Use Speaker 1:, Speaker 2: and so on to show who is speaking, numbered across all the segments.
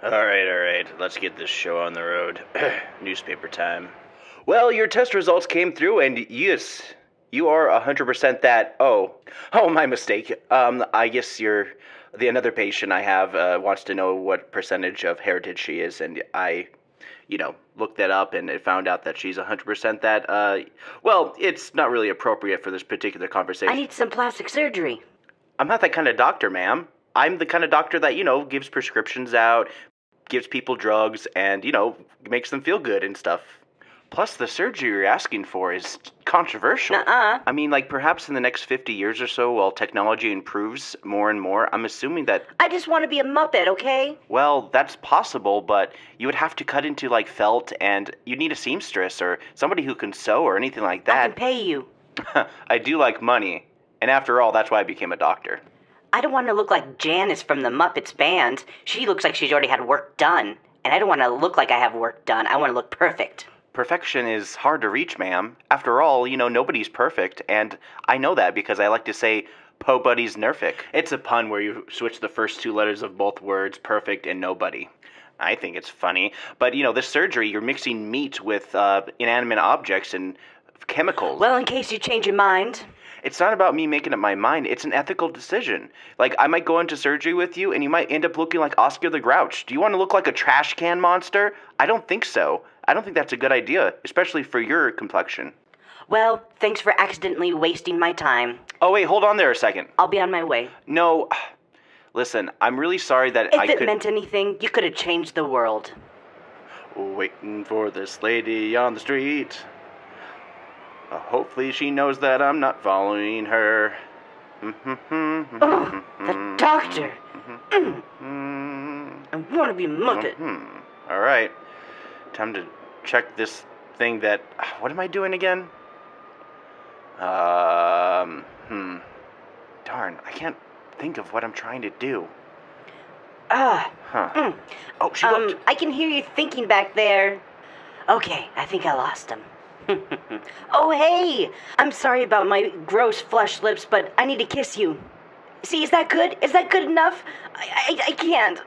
Speaker 1: All right, all right. Let's get this show on the road. Newspaper time. Well, your test results came through, and yes, you are 100% that. Oh, oh, my mistake. Um, I guess you're. The another patient I have uh, wants to know what percentage of heritage she is, and I, you know, looked that up and it found out that she's 100% that. Uh, well, it's not really appropriate for this particular conversation.
Speaker 2: I need some plastic surgery.
Speaker 1: I'm not that kind of doctor, ma'am. I'm the kind of doctor that, you know, gives prescriptions out, gives people drugs, and, you know, makes them feel good and stuff. Plus, the surgery you're asking for is controversial.
Speaker 2: Nuh-uh.
Speaker 1: I mean, like, perhaps in the next 50 years or so, while technology improves more and more, I'm assuming that,
Speaker 2: I just want to be a Muppet, okay?
Speaker 1: well, that's possible, but you would have to cut into, like, felt, and you'd need a seamstress or somebody who can sew or anything like that.
Speaker 2: I can pay you.
Speaker 1: I do like money. And after all, that's why I became a doctor.
Speaker 2: I don't want to look like Janice from the Muppets band. She looks like she's already had work done. And I don't want to look like I have work done. I want to look perfect.
Speaker 1: Perfection is hard to reach, ma'am. After all, you know, nobody's perfect, and I know that because I like to say Po Buddy's Nerfic. It's a pun where you switch the first two letters of both words, perfect and nobody. I think it's funny. But, you know, this surgery, you're mixing meat with uh, inanimate objects and chemicals.
Speaker 2: Well, in case you change your mind.
Speaker 1: It's not about me making up my mind. It's an ethical decision. Like, I might go into surgery with you and you might end up looking like Oscar the Grouch. Do you want to look like a trash can monster? I don't think so. I don't think that's a good idea, especially for your complexion.
Speaker 2: Well, thanks for accidentally wasting my time.
Speaker 1: Oh, wait, hold on there a second.
Speaker 2: I'll be on my way.
Speaker 1: No, listen, I'm really sorry that
Speaker 2: If
Speaker 1: I
Speaker 2: it
Speaker 1: could.
Speaker 2: meant anything, you could have changed the world.
Speaker 1: Waiting for this lady on the street. Uh, hopefully, she knows that I'm not following her.
Speaker 2: Ugh, the doctor. Mm, I want to be Muppet.
Speaker 1: Hmm. All right. Time to check this thing that. What am I doing again? Um. Hmm. Darn, I can't think of what I'm trying to do.
Speaker 2: Ah,
Speaker 1: Huh.
Speaker 2: mm.
Speaker 1: Oh, she
Speaker 2: um,
Speaker 1: looked.
Speaker 2: I can hear you thinking back there. Okay, I think I lost him. oh, hey! I'm sorry about my gross flesh lips, but I need to kiss you. See, is that good? Is that good enough? I, I, I can't.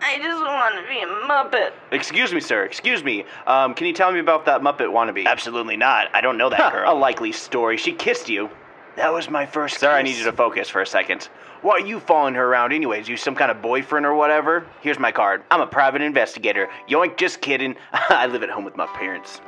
Speaker 2: I just want to be a Muppet.
Speaker 1: Excuse me, sir. Excuse me. Um, can you tell me about that Muppet wannabe?
Speaker 3: Absolutely not. I don't know that
Speaker 1: Huh,
Speaker 3: girl.
Speaker 1: A likely story. She kissed you.
Speaker 3: That was my first.
Speaker 1: Sir, I need you to focus for a second. Why are you following her around anyways? You some kind of boyfriend or whatever? Here's my card. I'm a private investigator. Yoink, just kidding. I live at home with my parents.